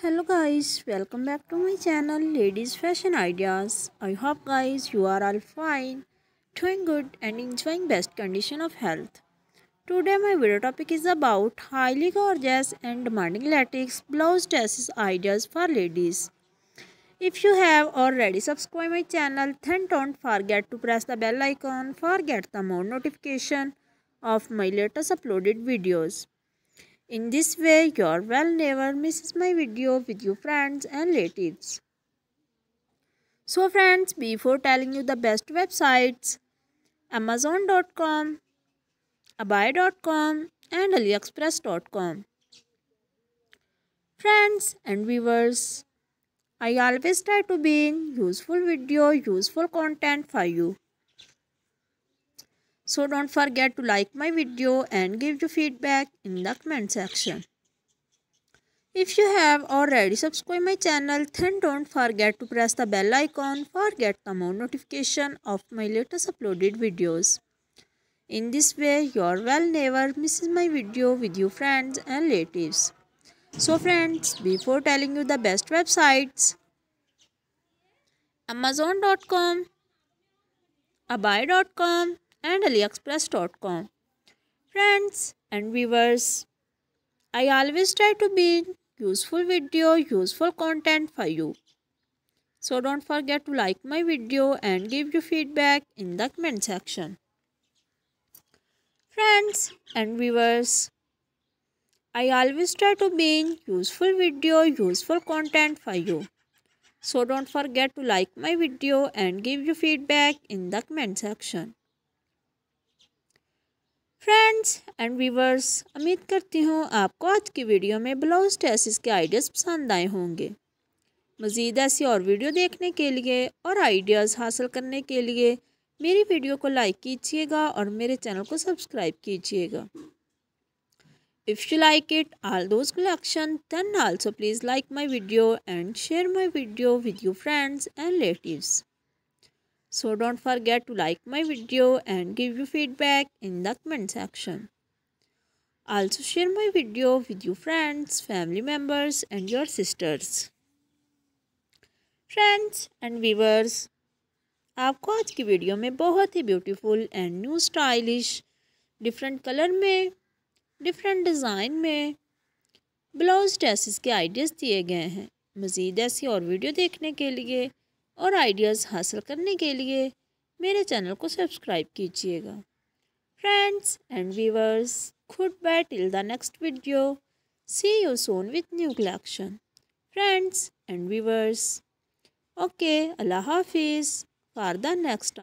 hello guys. Welcome back to my channel ladies fashion ideas. I hope guys you are all fine doing good and enjoying best condition of health. Today my video topic is about highly gorgeous and demanding latex blouse dresses ideas for ladies. If you have already subscribed my channel then don't forget to press the bell icon for get the more notification of my latest uploaded videos in this way, your well never misses my video with your friends and relatives. So friends, before telling you the best websites, Amazon.com, eBay.com and AliExpress.com. Friends and viewers, I always try to be bring useful video, useful content for you. So don't forget to like my video and give your feedback in the comment section. If you have already subscribed my channel then don't forget to press the bell icon for get the more notification of my latest uploaded videos. In this way your well never misses my video with your friends and relatives. So friends before telling you the best websites Amazon.com eBay.com and aliexpress.com. Friends and viewers, I always try to bring useful video, useful content for you. So don't forget to like my video and give your feedback in the comment section. Friends and viewers, I always try to bring useful video, useful content for you. So don't forget to like my video and give your feedback in the comment section. Friends and viewers उम्मीद करती हूँ आपको आज की video में blouse dresses के ideas पसंद आए होंगे। मज़ीद ऐसी और वीडियो देखने के लिए और आइडियाज़ हासिल करने के लिए मेरी वीडियो को लाइक कीजिएगा और मेरे चैनल को सब्सक्राइब कीजिएगा। If you like it all those collection then also please like my video and share my video with you friends and relatives So don't forget to like my video and give your feedback in the comment section. Also share my video with your friends, family members and your sisters. Friends and viewers आपको आज की video में बहुत ही beautiful and new stylish different colour में different design में blouse dresses के ideas दिए गए हैं मज़ीद ऐसी और वीडियो देखने के लिए और आइडियाज़ हासिल करने के लिए मेरे चैनल को सब्सक्राइब कीजिएगा। Friends and viewers good bye till the next video see you soon with new collection friends and viewers okay अल्लाह हाफिज़ फॉर द नेक्स्ट